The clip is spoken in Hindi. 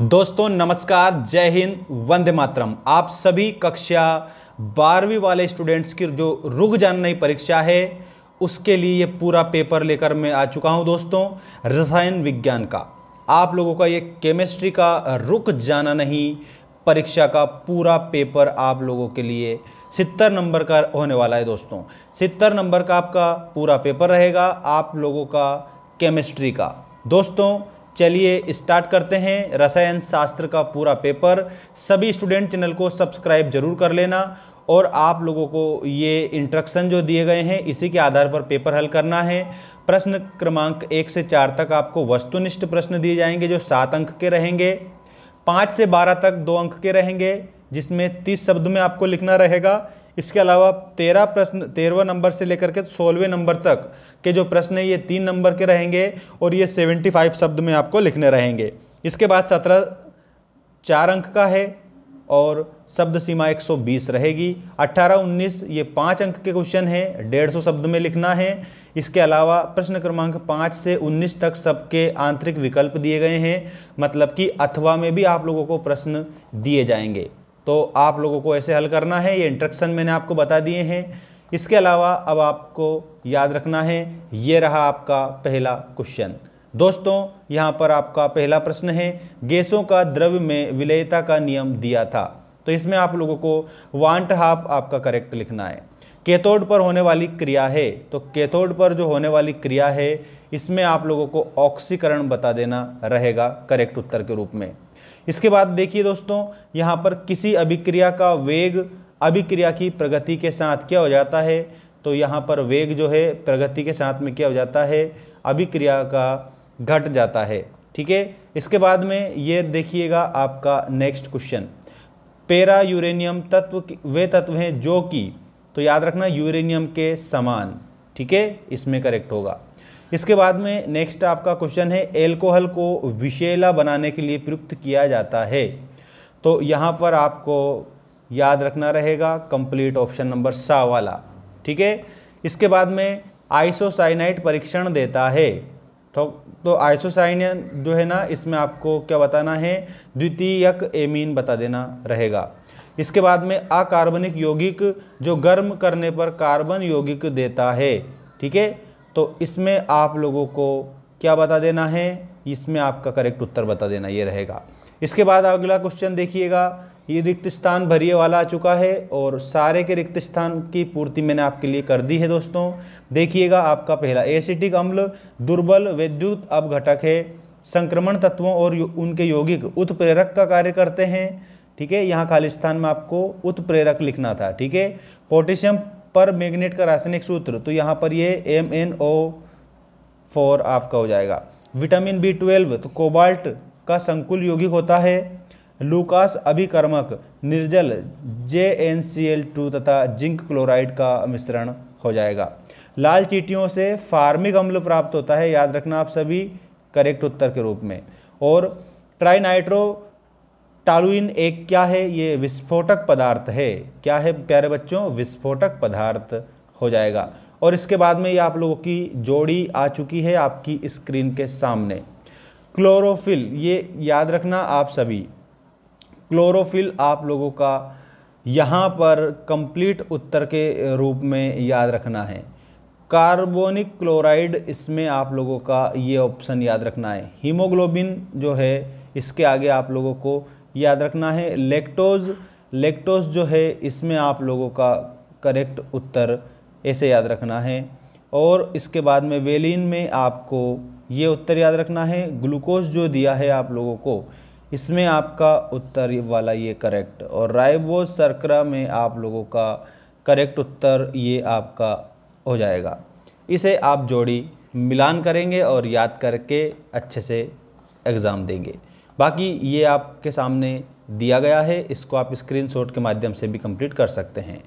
दोस्तों, नमस्कार, जय हिंद, वंदे मातरम। आप सभी कक्षा बारहवीं वाले स्टूडेंट्स की जो रुक जान नई परीक्षा है, उसके लिए ये पूरा पेपर लेकर मैं आ चुका हूँ दोस्तों, रसायन विज्ञान का। आप लोगों का ये केमिस्ट्री का रुक जाना नहीं, परीक्षा का पूरा पेपर आप लोगों के लिए सितर नंबर का होने वाला है दोस्तों। सितर नंबर का आपका पूरा पेपर रहेगा, आप लोगों का केमिस्ट्री का। दोस्तों चलिए स्टार्ट करते हैं। रसायन शास्त्र का पूरा पेपर सभी स्टूडेंट चैनल को सब्सक्राइब ज़रूर कर लेना और आप लोगों को ये इंट्रक्शन जो दिए गए हैं, इसी के आधार पर पेपर हल करना है। प्रश्न क्रमांक एक से चार तक आपको वस्तुनिष्ठ प्रश्न दिए जाएँगे जो सात अंक के रहेंगे। पाँच से बारह तक दो अंक के रहेंगे, जिसमें तीस शब्द में आपको लिखना रहेगा। इसके अलावा तेरह प्रश्न, तेरहवा नंबर से लेकर के सोलहवें नंबर तक के जो प्रश्न है, ये तीन नंबर के रहेंगे और ये सेवेंटी फाइव शब्द में आपको लिखने रहेंगे। इसके बाद सत्रह, चार अंक का है और शब्द सीमा 120 रहेगी। 18 19 ये पाँच अंक के क्वेश्चन हैं, डेढ़ सौ शब्द में लिखना है। इसके अलावा प्रश्न क्रमांक पाँच से 19 तक सबके आंतरिक विकल्प दिए गए हैं मतलब कि अथवा में भी आप लोगों को प्रश्न दिए जाएँगे। तो आप लोगों को ऐसे हल करना है, ये इंट्रक्शन मैंने आपको बता दिए हैं। इसके अलावा अब आपको याद रखना है, ये रहा आपका पहला क्वेश्चन दोस्तों, यहाँ पर आपका पहला प्रश्न है, गैसों का द्रव्य में विलयता का नियम दिया था। तो इसमें आप लोगों को वांट हाफ़ आपका करेक्ट लिखना है। कैथोड पर होने वाली क्रिया है तो कैथोड पर जो होने वाली क्रिया है, इसमें आप लोगों को ऑक्सीकरण बता देना रहेगा करेक्ट उत्तर के रूप में। इसके बाद देखिए दोस्तों, यहाँ पर किसी अभिक्रिया का वेग अभिक्रिया की प्रगति के साथ क्या हो जाता है? तो यहाँ पर वेग जो है, प्रगति के साथ में क्या हो जाता है? अभिक्रिया का घट जाता है। ठीक है? इसके बाद में ये देखिएगा आपका नेक्स्ट क्वेश्चन पेरा यूरेनियम तत्व वे तत्व हैं जो कि तो याद रखना यूरेनियम के समान। ठीक है? इसमें करेक्ट होगा। इसके बाद में नेक्स्ट आपका क्वेश्चन है एल्कोहल को विषेला बनाने के लिए प्रयुक्त किया जाता है। तो यहाँ पर आपको याद रखना रहेगा कंप्लीट ऑप्शन नंबर सा वाला, ठीक है? इसके बाद में आइसोसाइनाइट परीक्षण देता है। तो तो आइसोसाइनियन जो है ना, इसमें आपको क्या बताना है? द्वितीयक एमीन बता देना रहेगा। इसके बाद में अकार्बनिक यौगिक जो गर्म करने पर कार्बन यौगिक देता है, ठीक है? तो इसमें आप लोगों को क्या बता देना है? इसमें आपका करेक्ट उत्तर बता देना, ये रहेगा। इसके बाद अगला क्वेश्चन देखिएगा। ये रिक्त स्थान भरिए वाला आ चुका है और सारे के रिक्त स्थान की पूर्ति मैंने आपके लिए कर दी है दोस्तों। देखिएगा आपका पहला, एसिटिक अम्ल, दुर्बल, विद्युत अपघटक है। संक्रमण तत्वों और उनके यौगिक उत्प्रेरक का कार्य करते हैं। ठीक है, यहाँ खाली स्थान में आपको उत्प्रेरक लिखना था, ठीक है? पोटेशियम पर मैग्नेट का रासायनिक सूत्र तो यहाँ पर ये एम एन ओ फोर आपका हो जाएगा। विटामिन बी ट्वेल्व तो कोबाल्ट का संकुल यौगिक होता है। लूकास अभिकर्मक निर्जल J N C L two तथा जिंक क्लोराइड का मिश्रण हो जाएगा। लाल चीटियों से फार्मिक अम्ल प्राप्त होता है, याद रखना आप सभी करेक्ट उत्तर के रूप में। और ट्राइनाइट्रो टालुइन एक क्या है? ये विस्फोटक पदार्थ है। क्या है प्यारे बच्चों? विस्फोटक पदार्थ हो जाएगा। और इसके बाद में ये आप लोगों की जोड़ी आ चुकी है आपकी स्क्रीन के सामने। क्लोरोफिल, ये याद रखना आप सभी। क्लोरोफिल आप लोगों का यहाँ पर कंप्लीट उत्तर के रूप में याद रखना है। कार्बोनिक क्लोराइड, इसमें आप लोगों का ये ऑप्शन याद रखना है। हीमोग्लोबिन जो है, इसके आगे आप लोगों को याद रखना है लेक्टोज लेक्टोज जो है, इसमें आप लोगों का करेक्ट उत्तर ऐसे याद रखना है। और इसके बाद में वेलिन में आपको ये उत्तर याद रखना है ग्लूकोज जो दिया है आप लोगों को, इसमें आपका उत्तर वाला ये करेक्ट और राइबोज सरकरा में आप लोगों का करेक्ट उत्तर ये आपका हो जाएगा। इसे आप जोड़ी, मिलान करेंगे और याद करके अच्छे से एग्ज़ाम देंगे। बाकी ये आपके सामने दिया गया है, इसको आप स्क्रीनशॉट के माध्यम से भी कंप्लीट कर सकते हैं।